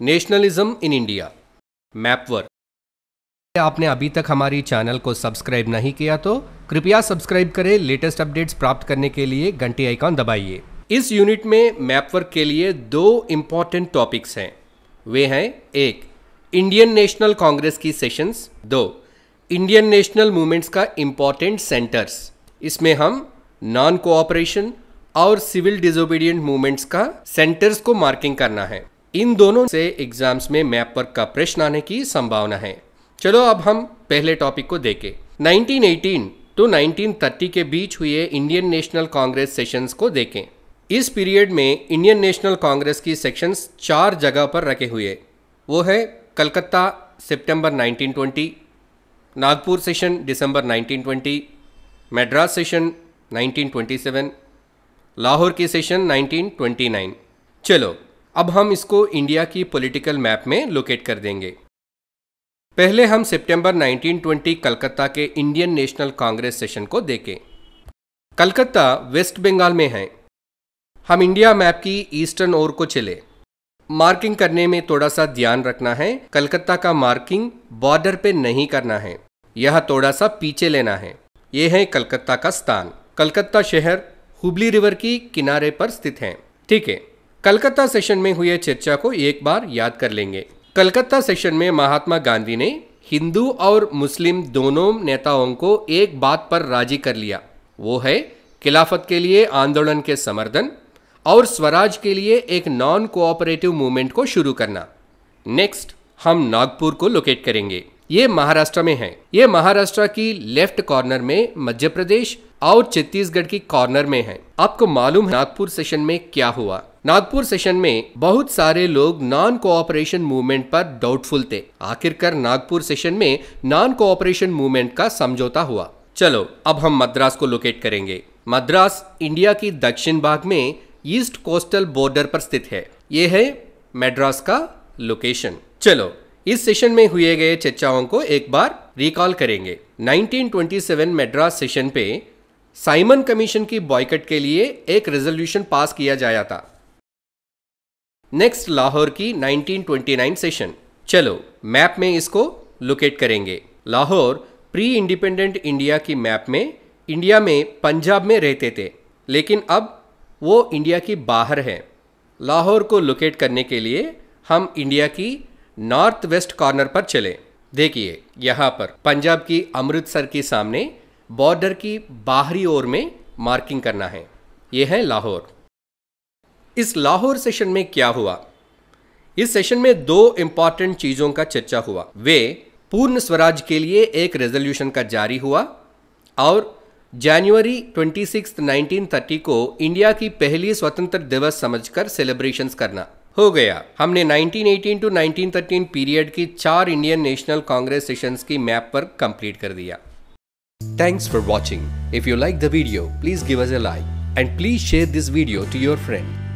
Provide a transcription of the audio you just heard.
Nationalism in India. मैपवर। आपने अभी तक हमारी चैनल को सब्सक्राइब नहीं किया तो कृपया सब्सक्राइब करें, लेटेस्ट अपडेट्स प्राप्त करने के लिए घंटी आइकॉन दबाइए। इस यूनिट में मैपवर्क के लिए दो इंपॉर्टेंट टॉपिक्स हैं। वे हैं, एक इंडियन नेशनल कांग्रेस की सेशंस दो इंडियन नेशनल मूवमेंट्स का इंपॉर्टेंट सेंटर्स इसमें हम नॉन कोऑपरेशन और सिविल डिजोबीडियंट मूवमेंट्स का सेंटर्स को मार्किंग करना है। इन दोनों से एग्ज़ाम्स में मैप वर्क का प्रश्न आने की संभावना है। चलो अब हम पहले टॉपिक को देखें। 1918 टू 1930 के बीच हुए इंडियन नेशनल कांग्रेस सेशंस को देखें। इस पीरियड में इंडियन नेशनल कांग्रेस की सेक्शंस चार जगह पर रखे हुए। वो है कलकत्ता, सितंबर 1920 नागपुर सेशन दिसंबर 1920 मद्रास सेशन 1927 लाहौर की सेशन 1929 चलो अब हम इसको इंडिया की पॉलिटिकल मैप में लोकेट कर देंगे। पहले हम सितंबर 1920 कलकत्ता के इंडियन नेशनल कांग्रेस सेशन को देखें। कलकत्ता वेस्ट बंगाल में है। हम इंडिया मैप की ईस्टर्न ओर को चले। मार्किंग करने में थोड़ा सा ध्यान रखना है। कलकत्ता का मार्किंग बॉर्डर पे नहीं करना है। यह थोड़ा सा पीछे लेना है। यह है कलकत्ता का स्थान। कलकत्ता शहर हुबली रिवर की किनारे पर स्थित है। ठीक है। कलकत्ता सेशन में हुए चर्चा को एक बार याद कर लेंगे। कलकत्ता सेशन में महात्मा गांधी ने हिंदू और मुस्लिम दोनों नेताओं को एक बात पर राज़ी कर लिया। वो है, खिलाफत के लिए आंदोलन के समर्थन और स्वराज के लिए एक नॉन कोऑपरेटिव मूवमेंट को शुरू करना। नेक्स्ट हम नागपुर को लोकेट करेंगे। ये महाराष्ट्र में है। ये महाराष्ट्र की लेफ़्ट कॉर्नर में मध्य प्रदेश और छत्तीसगढ़ की कॉर्नर में है। आपको मालूम है, नागपुर सेशन में क्या हुआ। नागपुर सेशन में बहुत सारे लोग नॉन कोऑपरेशन मूवमेंट पर डाउटफुल थे। आखिरकार नागपुर सेशन में नॉन कोऑपरेशन मूवमेंट का समझौता हुआ। चलो, अब हम मद्रास को लोकेट करेंगे। मद्रास, इंडिया की दक्षिण भाग में ईस्ट कोस्टल बॉर्डर पर स्थित है। ये है मद्रास का लोकेशन चलो, इस सेशन में हुए गए चर्चाओं को एक बार रिकॉल करेंगे। 1927 मद्रास सेशन पे साइमन कमीशन की बॉयकट के लिए एक रेजोल्यूशन पास किया जाया था। नेक्स्ट लाहौर की 1929 सेशन चलो मैप में इसको लोकेट करेंगे. लाहौर प्री इंडिपेंडेंट इंडिया की मैप में इंडिया में पंजाब में रहते थे. लेकिन अब, वो इंडिया की बाहर है. लाहौर को लोकेट करने के लिए, हम इंडिया की नॉर्थ वेस्ट कॉर्नर पर चले. देखिए, यहाँ पर पंजाब की अमृतसर के सामने बॉर्डर की बाहरी ओर में मार्किंग करना है. ये है लाहौर इस लाहौर सेशन में क्या हुआ? इस सेशन में दो इंपॉर्टेंट चीज़ों का चर्चा हुआ। वे पूर्ण स्वराज के लिए एक रेजोल्यूशन का जारी हुआ और जनवरी 26 1930 को इंडिया की पहली स्वतंत्र दिवस समझकर सेलिब्रेशंस करना हो गया। हमने 1918 टू 1913 पीरियड की चार इंडियन नेशनल कांग्रेस सेशंस की मैप पर कंप्लीट कर दिया। Thanks for watching if you like the video please give us a like and please share this video to your friend